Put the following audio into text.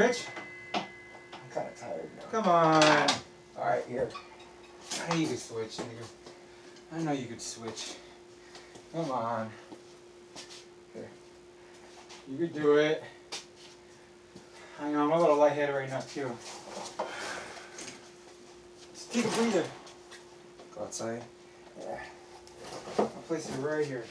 Switch. I'm kind of tired now. Come on. All right, here. I know you could switch, nigga. I know you could switch. Come on. Here. You could do it. I know, I'm a little lightheaded right now, too. Just take a breather. Go outside? Yeah. I'll place it right here.